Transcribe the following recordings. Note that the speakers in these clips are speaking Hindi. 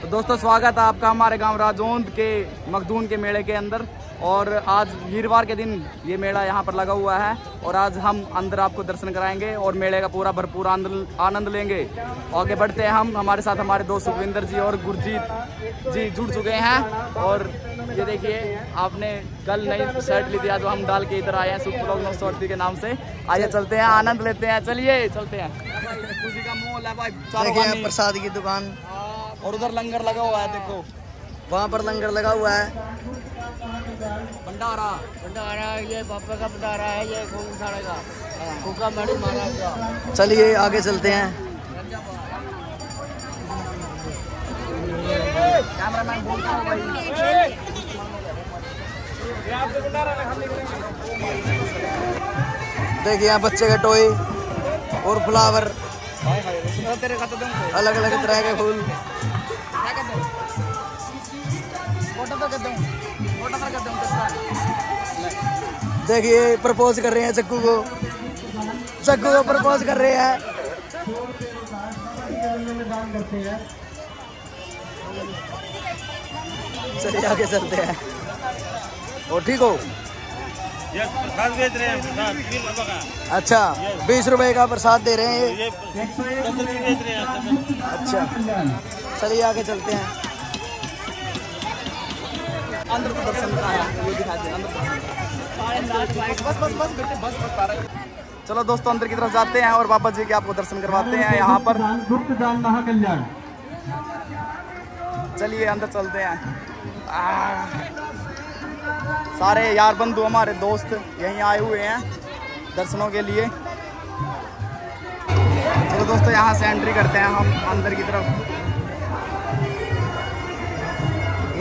तो दोस्तों स्वागत है आपका हमारे गाँव राजौंद के मखदून के मेले के अंदर। और आज वीरवार के दिन ये मेला यहाँ पर लगा हुआ है। और आज हम अंदर आपको दर्शन कराएँगे और मेले का पूरा भरपूर आनंद लेंगे। आगे बढ़ते हैं हम। हमारे साथ हमारे दोस्त सुखविंदर जी और गुरजीत जी जुड़ चुके हैं। और ये देखिए आपने कल नई शर्ट ली थी आज हम डाल के इधर आए हैं सुख सौरती के नाम से। आइए चलते हैं आनंद लेते हैं। चलिए चलते हैं। खुशी का मोल है भाई चारों देखिए पानी। प्रसाद की दुकान। और उधर लंगर लगा हुआ है देखो। वहाँ पर लंगर लगा हुआ है। भंडारा। भंडारा ये पापा का भंडारा है ये का। फूका मड़ी मारा गया चलिए आगे चलते हैं। कैमरामैन बोलता हूँ भाई देखिए यहाँ बच्चे के टॉय और फ्लावर। हाय हाय। तेरे खाते दूँ अलग अलग तरह के फूल। देखिए प्रपोज कर रहे हैं चक्कू को। चक्कू को प्रपोज कर रहे हैं। चलिए आगे चलते हैं। और ठीक हो? प्रसाद बेच रहे हैं प्रसाद। तीन रुपए का। अच्छा बीस रुपए का प्रसाद दे रहे हैं ये। हैं। अच्छा। चलिए आगे चलते हैं। अंदर तो दर्शन ये दिखा दे अंदर तो- बस बस बस बेटे बस बस पारा चलो दोस्तों, अंदर की तरफ़ जाते हैं और बाबा जी के आपको दर्शन करवाते हैं यहाँ पर। गुप्त दान महाकल्याण चलिए, अंदर चलते हैं। सारे यार बंधु हमारे दोस्त यहीं आए हुए हैं दर्शनों के लिए। चलो दोस्तों, यहाँ से एंट्री करते हैं हम अंदर की तरफ़।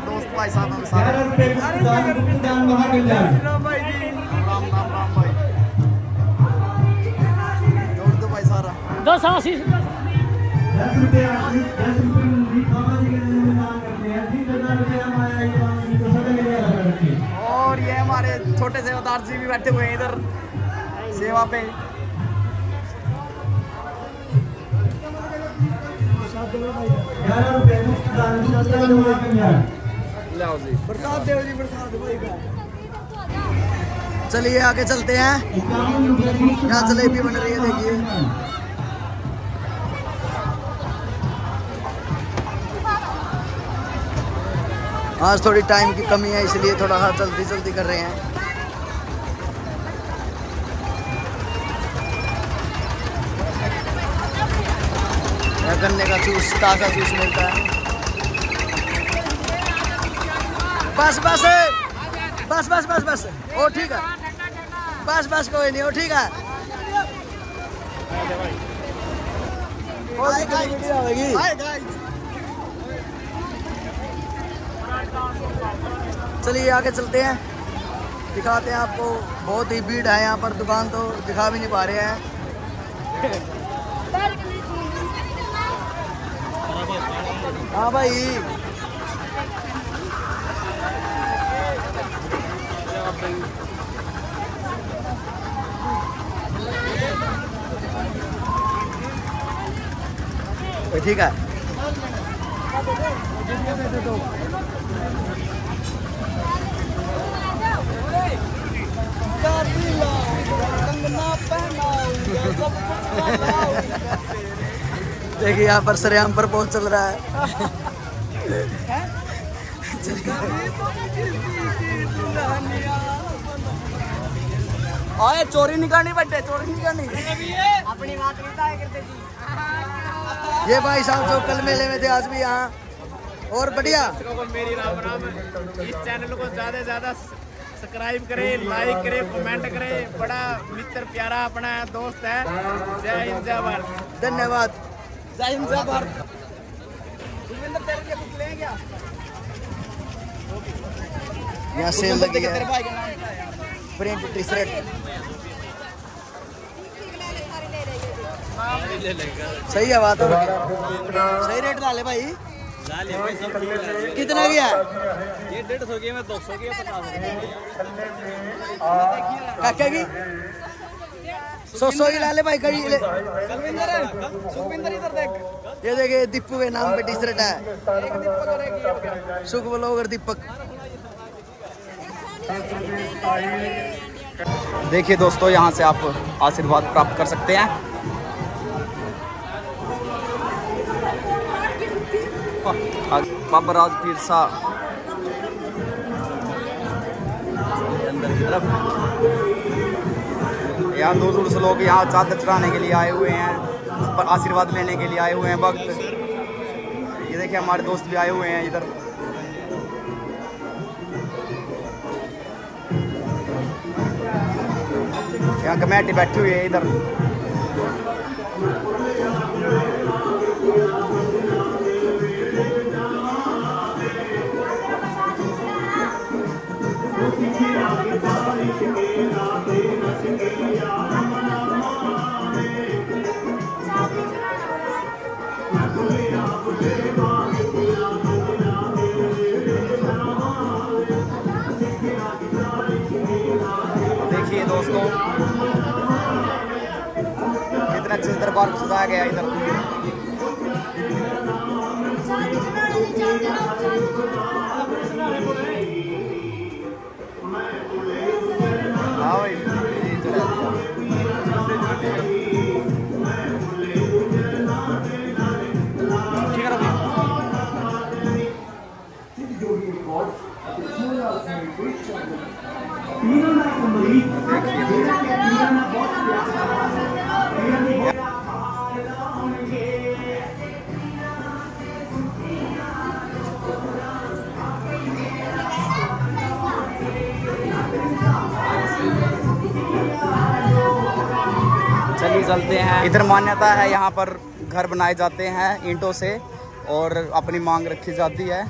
दोस्त भाई साहब हम सारे। दान महाकल्याण। राम राम राम राम भाई। जोड़ दो भाई सारा। दस आशीष दस। रुपये आशीष दस रुपये बाबा जी के लिए प्रदान करते हैं। तीन हज़ार रुपये हमारे और ये हमारे छोटे सेवादार जी भी बैठे हुए हैं इधर। सेवा पे। चलिए आगे चलते हैं। यहाँ जलेबी बन रही है देखिए। आज थोड़ी टाइम की कमी है इसलिए थोड़ा सा जल्दी जल्दी कर रहे हैं। गन्ने का जूस ताज़ा जूस मिलता है। बस बस बस बस बस बस। ओ ठीक है। बस बस कोई नहीं ओ ठीक है भी कभी वीडियो आएगी चलिए आगे चलते हैं। दिखाते हैं आपको, बहुत ही भीड़ है यहाँ पर, दुकान तो दिखा भी नहीं पा रहे हैं। हाँ भाई। ठीक है। देखिए यहाँ पर सरेआम पर पहुँच चल रहा है। आए चोरी नहीं करनी बच्चे चोरी नहीं करनी। अपनी बात बताया करते जी ये भाई साहब जो कल मेले में थे आज भी यहाँ। और बढ़िया। मेरी राम राम इस चैनल को ज़्यादा ज़्यादा सब्सक्राइब करे लाइक करें कमेंट करें। बड़ा मित्र प्यारा अपना दोस्त है। जय हिंद जय भारत। धन्यवाद। जय हिंद जय भारत। क्या? यहाँ सेल लगी है। है? प्रिंट टी शर्ट सही है बात सही रेट डाले भाई। कितना है ये डेढ़ सौ की मैं दो सौ की पचास की सौ सौ की डाले भाई ले। सुखविंदर सुखविंदर इधर देख। ये देखिए दीपू के नाम पे टी शर्ट है गया सुख ब्लॉगर दीपक। देखिए दोस्तों यहाँ से आप आशीर्वाद प्राप्त कर सकते हैं। बाबा राज पीर शाह अंदर की तरफ़। यहाँ दूर दूर से लोग यहाँ चादर चढ़ाने के लिए आए हुए हैं, पर आशीर्वाद लेने के लिए आए हुए हैं वक्त ये देखिए, हमारे दोस्त भी आए हुए हैं इधर। यहाँ कमेटी बैठी हुई है इधर। देखिए दोस्तों कितने अच्छे से दरबार को सजाया गया इधर हाँ? इधर मान्यता है यहाँ पर घर बनाए जाते हैं ईंटों से और अपनी मांग रखी जाती है।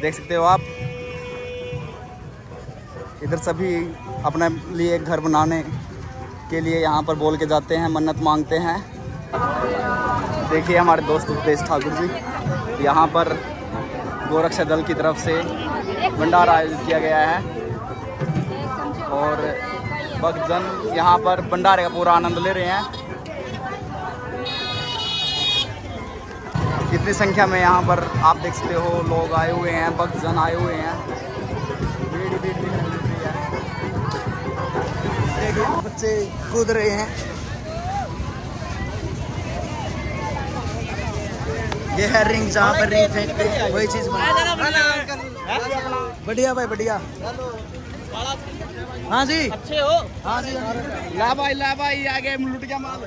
देख सकते हो आप। इधर सभी अपने लिए घर बनाने के लिए यहाँ पर बोल के जाते हैं, मन्नत मांगते हैं। देखिए हमारे दोस्त उपदेश ठाकुर जी, यहाँ पर गोरक्षा दल की तरफ़ से भंडारा आयोजित किया गया है। और भक्तजन यहाँ पर भंडारे का पूरा आनंद ले रहे हैं। कितनी संख्या में यहाँ पर आप देख सकते हो, लोग आए हुए हैं, भक्तजन आए हुए हैं। भीड़ भीड़ है। बच्चे कूद रहे हैं। ये है रिंग, जहाँ पर रिंग फेंकते वही चीज़ बढ़िया भाई, बढ़िया। हाँ जी। अच्छे हो। हाँ जी हाँ। ला भाई ला भाई आगे लुट गया माल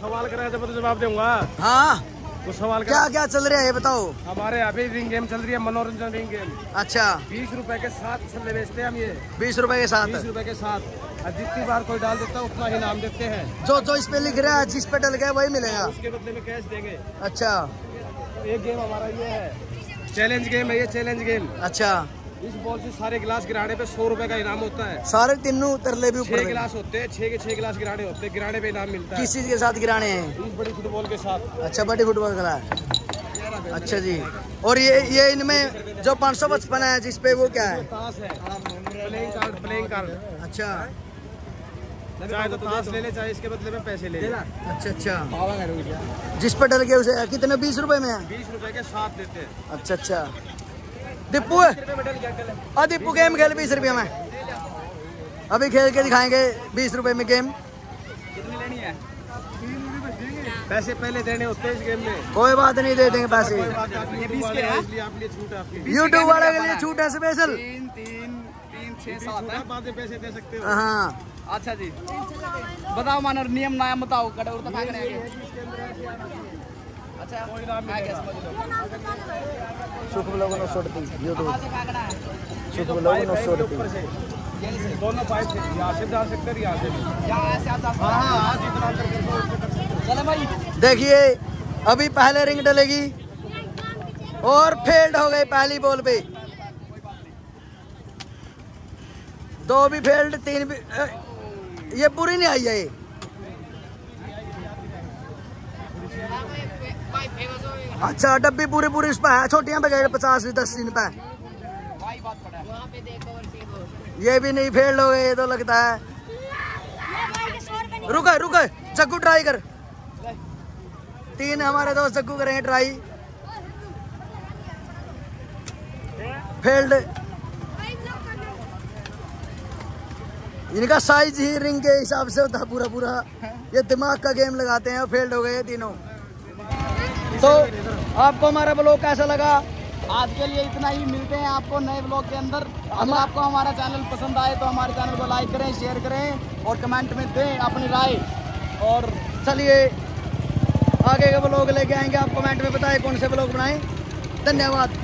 सवाल कराया जब तो जवाब दूँगा। हाँ। कुछ सवाल क्या क्या चल रहा है ये बताओ। हमारे यहाँ पे रिंग गेम चल रही है मनोरंजन रिंग गेम अच्छा। बीस रुपए के साथ छल्ले बेचते हैं हम ये। बीस रुपए के साथ बीस रुपए के साथ जितनी बार कोई डाल देता है उतना ही नाम देते हैं। जो जो इस पे लिख रहा है जिस पे डल गया वही मिलेगा। उसके बदले में कैश देंगे। अच्छा। एक गेम हमारा ये है। चैलेंज गेम है ये चैलेंज गेम अच्छा। इस बॉल से सारे गिलास गिराने पे सौ रुपए का इनाम होता है। सारे तीनों तरले भी छह गिलास होते हैं छह के छह गिलास गिराने होते हैं गिराने पे इनाम मिलता है। किस चीज़ के साथ गिराने हैं? इस बड़ी फुटबॉल के साथ। अच्छा बड़ी फुटबॉल खेला है अच्छा जी। और ये ये इनमें जो पाँच सौ पचपन है जिसपे वो क्या है? प्लेइंग कार्ड प्लेइंग कार्ड अच्छा। चाहे तो ताश ले ले चाहे इसके बदले में पैसे ले ले। अच्छा अच्छा। जिस पे डल गया उसे कितने बीस रुपए में है? बीस रुपए के साथ देते हैं। अच्छा अच्छा। दीपू और दीपू गेम खेल बीस रुपये में। अभी खेल के दिखाएँगे बीस रुपए में गेम कितनी लेनी है पैसे पहले देने होते हैं इस गेम में। कोई बात नहीं दे देंगे पैसे। यूट्यूब वाले के लिए छूट है स्पेशल तीन तीन तीन छः सात है, है बाद में पैसे दे सकते हो। हाँ। अच्छा जी। बताओ मानो नियम नाम बताओ कटे उड़ता रहे हैं। अच्छा। सुख ने यूट्यूब से है ब्लॉग नौ सौ रुपये दोनों पाइप यहाँ से जा सकते यहाँ से यहाँ ऐसे आप जा सकते हाँ हाँ जितना अंदर दो उससे कर सकते हो। चले भाई देखिए अभी पहले रिंग डलेगी और फेल्ड हो गई पहली बॉल पे दो भी फेल्ड तीन भी ये पूरी नहीं आई है ये अच्छा डब्बी पूरी पूरी इस पे है, छोटियाँ गए पचास दस दिन पे। ये भी नहीं फेल्ड हो गए, ये तो लगता है। रुका रुका, जग्गू ट्राई कर। तीन हमारे दोस्त जग्गू करेंगे ट्राई फेल्ड इनका साइज़ ही रिंग के हिसाब से होता पूरा पूरा। ये दिमाग का गेम लगाते हैं और फेल्ड हो गए तीनों। तो आपको हमारा ब्लॉग कैसा लगा? आज के लिए इतना ही। मिलते हैं आपको नए ब्लॉग के अंदर। अगर आपको हमारा चैनल पसंद आए तो हमारे चैनल को लाइक करें शेयर करें और कमेंट में दें अपनी राय। और चलिए आगे के ब्लॉग लेके आएँगे। आप कमेंट में बताएँ कौन से ब्लॉग बनाएँ। धन्यवाद।